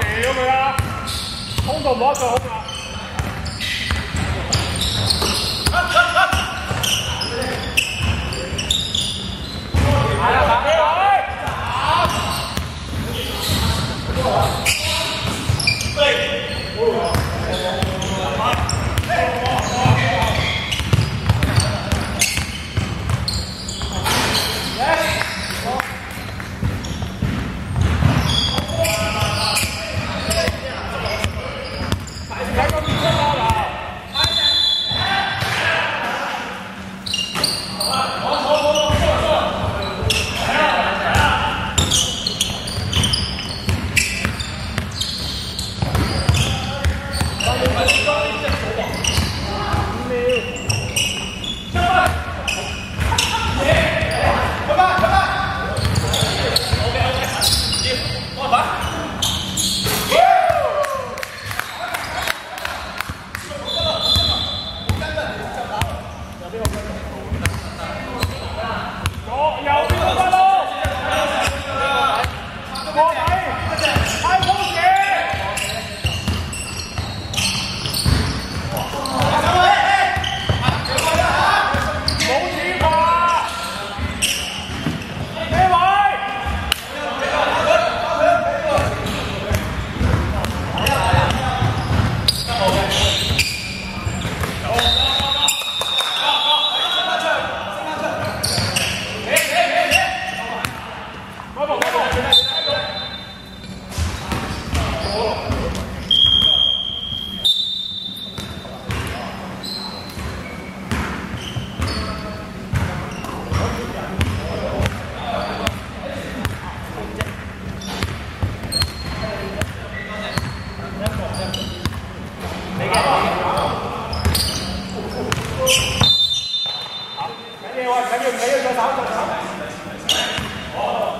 射咗佢啦，空度冇得个好啦。电话，赶紧 hành sẽ.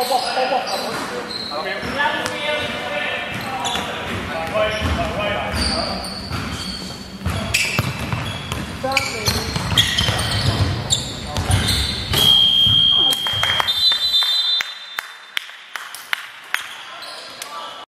好不好？好不好？